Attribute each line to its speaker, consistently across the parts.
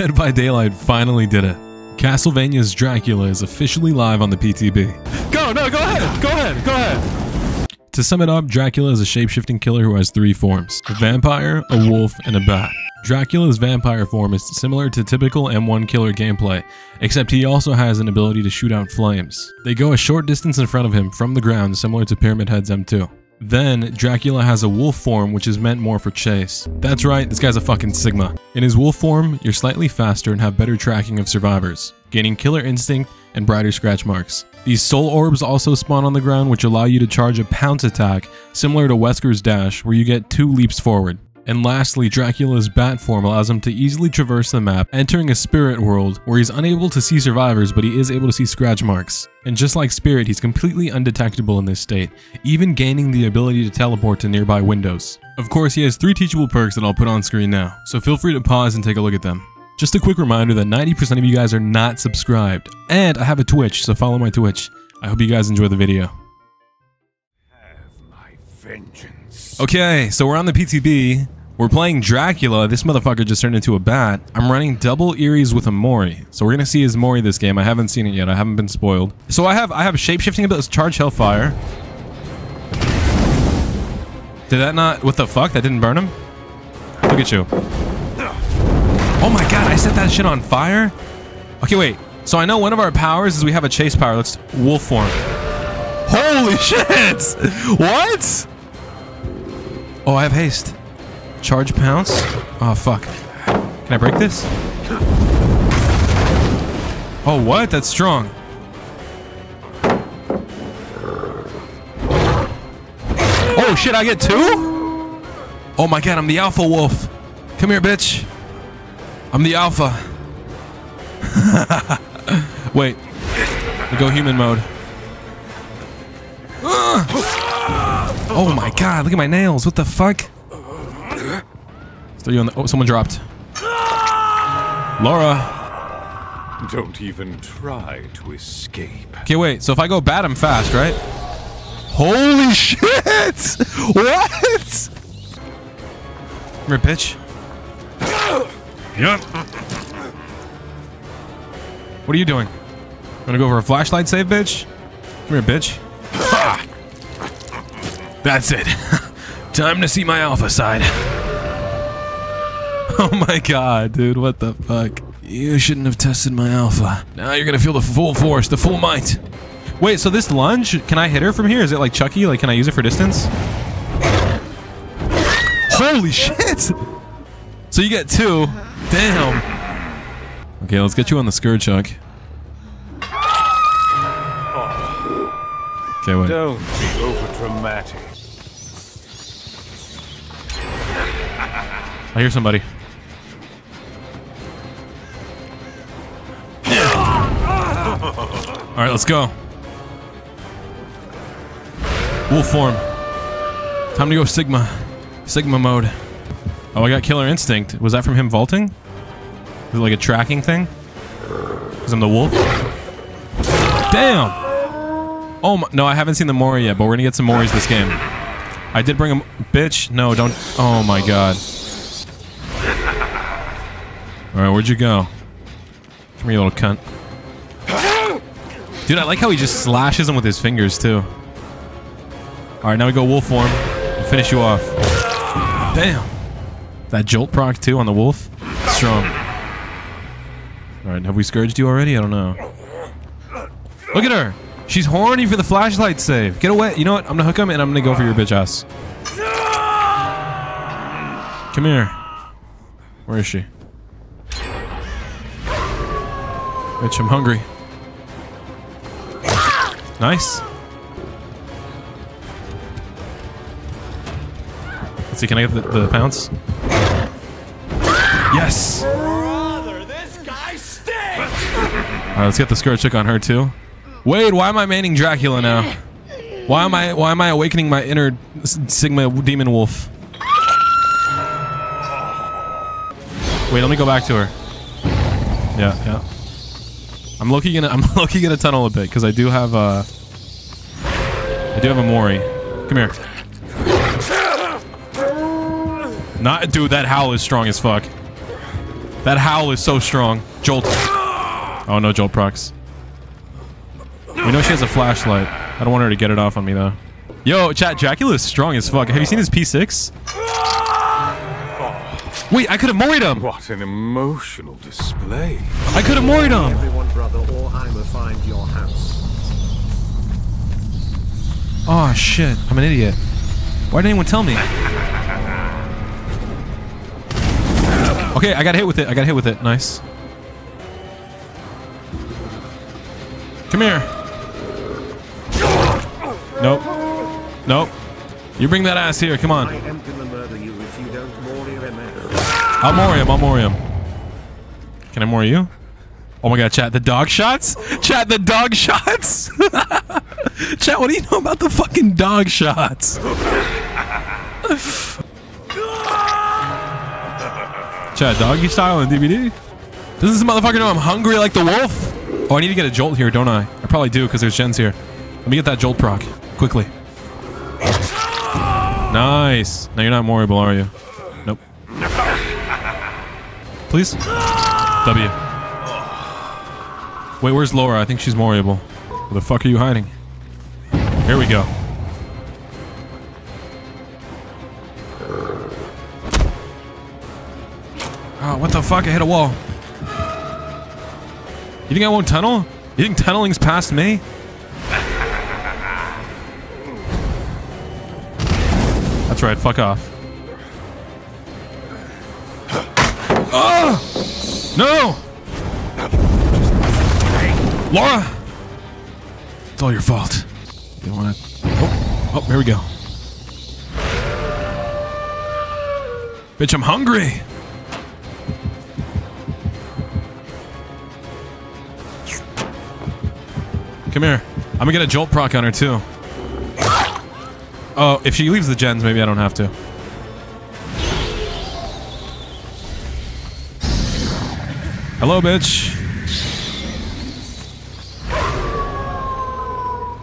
Speaker 1: Dead by Daylight finally did it. Castlevania's Dracula is officially live on the PTB. Go, no, go ahead, go ahead, go ahead. To sum it up, Dracula is a shapeshifting killer who has three forms a vampire, a wolf, and a bat. Dracula's vampire form is similar to typical M1 killer gameplay, except he also has an ability to shoot out flames. They go a short distance in front of him from the ground, similar to Pyramid Head's M2. Then, Dracula has a wolf form which is meant more for chase. That's right, this guy's a fucking Sigma. In his wolf form, you're slightly faster and have better tracking of survivors, gaining killer instinct and brighter scratch marks. These soul orbs also spawn on the ground which allow you to charge a pounce attack, similar to Wesker's dash, where you get two leaps forward. And lastly, Dracula's bat form allows him to easily traverse the map, entering a spirit world where he's unable to see survivors but he is able to see scratch marks. And just like Spirit, he's completely undetectable in this state, even gaining the ability to teleport to nearby windows. Of course, he has three teachable perks that I'll put on screen now, so feel free to pause and take a look at them. Just a quick reminder that 90% of you guys are not subscribed, and I have a Twitch, so follow my Twitch. I hope you guys enjoy the video.
Speaker 2: my vengeance.
Speaker 1: Okay, so we're on the PTB. We're playing Dracula. This motherfucker just turned into a bat. I'm running double Eries with a Mori. So we're gonna see his Mori this game. I haven't seen it yet. I haven't been spoiled. So I have I have shapeshifting abilities. Charge Hellfire. Did that not? What the fuck? That didn't burn him? Look at you. Oh my god! I set that shit on fire. Okay, wait. So I know one of our powers is we have a chase power. Let's wolf form. Holy shit! What? Oh, I have haste. Charge pounce? Oh, fuck. Can I break this? Oh, what? That's strong. Oh, shit, I get two? Oh my god, I'm the alpha wolf. Come here, bitch. I'm the alpha. Wait. Go human mode. Oh my god, look at my nails. What the fuck? On the. Oh, someone dropped. Laura.
Speaker 2: Don't even try to escape.
Speaker 1: Okay, wait. So if I go bad, I'm fast, right? Holy shit! What? Come here, bitch. Yep. What are you doing? Gonna go for a flashlight save, bitch? Come here, bitch. Ha! That's it. Time to see my alpha side. Oh my god, dude, what the fuck? You shouldn't have tested my alpha. Now you're gonna feel the full force, the full might. Wait, so this lunge, can I hit her from here? Is it like Chucky? Like, can I use it for distance? Holy shit! So you get two. Damn. Okay, let's get you on the skirt, Chuck. Okay, wait.
Speaker 2: Don't be over dramatic.
Speaker 1: I hear somebody. All right, let's go. Wolf form. Time to go Sigma. Sigma mode. Oh, I got Killer Instinct. Was that from him vaulting? Is it like a tracking thing? Because I'm the wolf? Damn! Oh, my, no, I haven't seen the Mori yet, but we're gonna get some Moris this game. I did bring him. Bitch, no, don't. Oh my god. Alright, where'd you go? Come here, you little cunt. Dude, I like how he just slashes him with his fingers, too. Alright, now we go wolf form. We'll finish you off. Damn. That jolt proc, too, on the wolf? Strong. Alright, have we scourged you already? I don't know. Look at her! She's horny for the flashlight save. Get away. You know what? I'm gonna hook him and I'm gonna go for your bitch ass. Come here. Where is she? Bitch, I'm hungry. Nice. Let's see, can I get the, the pounce? Yes!
Speaker 3: Brother, this guy stinks!
Speaker 1: Alright, uh, let's get the skirt chick on her too. Wade, why am I manning Dracula now? Why am I why am I awakening my inner Sigma demon wolf? Wait, let me go back to her. Yeah, yeah. I'm looking gonna I'm looking gonna tunnel a bit because I do have a I do have a Mori. Come here. Not dude, that howl is strong as fuck. That howl is so strong. Jolt. Oh no, Jolt procs. We know she has a flashlight. I don't want her to get it off on me though. Yo, chat, Dracula is strong as fuck. Have you seen his P6? Wait, I could have moried him.
Speaker 2: What an emotional display.
Speaker 1: I could have moried him.
Speaker 4: Everyone, brother, or I'ma find your house.
Speaker 1: Oh shit, I'm an idiot. Why didn't anyone tell me? Okay, I got hit with it. I got hit with it. Nice. Come here. Nope. Nope. You bring that ass here. Come
Speaker 4: I
Speaker 1: on. I'll more him. I'll more him. Can I more you? Oh my god, chat. The dog shots? Chat, the dog shots? chat, what do you know about the fucking dog shots? Chat, doggy style and DBD? Does this motherfucker know I'm hungry like the wolf? Oh, I need to get a jolt here, don't I? I probably do because there's gens here. Let me get that jolt proc quickly. Nice. Now you're not moreable, are you? Nope. Please? W. Wait, where's Laura? I think she's moreable. Where the fuck are you hiding? Here we go. Oh, what the fuck? I hit a wall. You think I won't tunnel? You think tunneling's past me? That's right, fuck off. No! Laura! It's all your fault. You wanna... Oh, oh, here we go. Bitch, I'm hungry! Come here. I'm gonna get a jolt proc on her too. Oh, if she leaves the gens, maybe I don't have to. Hello, bitch.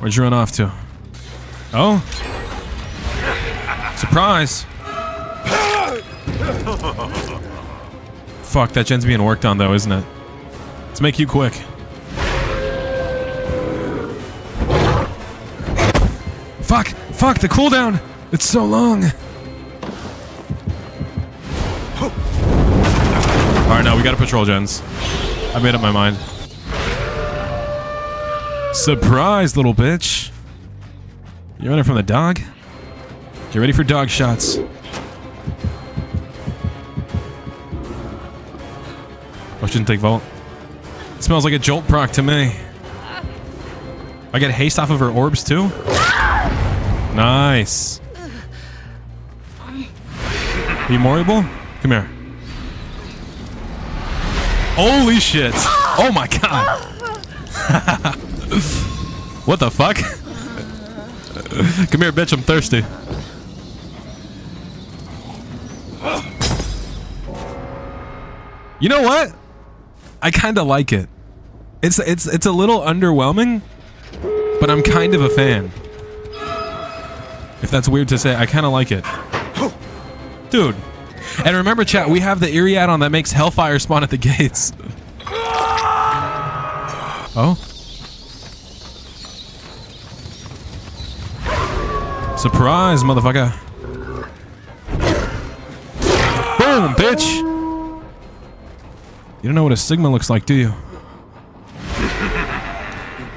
Speaker 1: Where'd you run off to? Oh? Surprise! Fuck, that gen's being worked on though, isn't it? Let's make you quick. Fuck! Fuck, the cooldown! It's so long! Now we gotta patrol gens. I made up my mind. Surprise, little bitch! You running from the dog? Get ready for dog shots. Oh, shouldn't take Vault. It smells like a jolt proc to me. I get haste off of her orbs too? Nice. Are you moreable? Come here. Holy shit. Oh my god. what the fuck? Come here, bitch. I'm thirsty. You know what? I kind of like it. It's it's it's a little underwhelming, but I'm kind of a fan. If that's weird to say, I kind of like it. Dude. And remember, chat, we have the Eerie add-on that makes Hellfire spawn at the gates. Oh? Surprise, motherfucker. Boom, bitch! You don't know what a Sigma looks like, do you?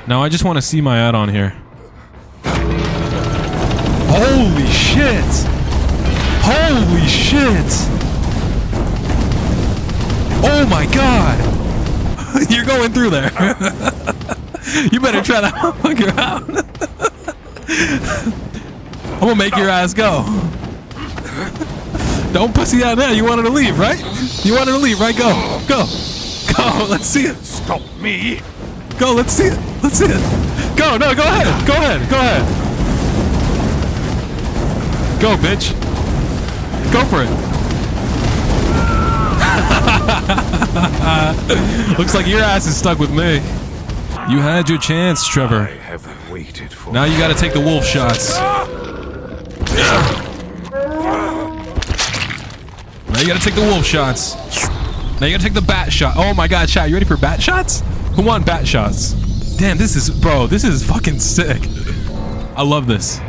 Speaker 1: Now I just want to see my add-on here. Holy shit! Holy shit! Oh my god! You're going through there. you better try that motherfucker out. I'm gonna make your ass go. Don't pussy out now. You wanted to leave, right? You wanted to leave, right? Go. Go. Go. Let's see it.
Speaker 2: Stop me!
Speaker 1: Go. Let's see it. Let's see it. Go. No, go ahead. Go ahead. Go ahead. Go, bitch. Go for it. Looks like your ass is stuck with me. You had your chance,
Speaker 2: I
Speaker 1: Trevor.
Speaker 2: have waited for
Speaker 1: Now you gotta take the wolf shots. Now you gotta take the wolf shots. Now you gotta take the bat shot. Oh my god, chat, you ready for bat shots? Who want bat shots? Damn, this is, bro, this is fucking sick. I love this.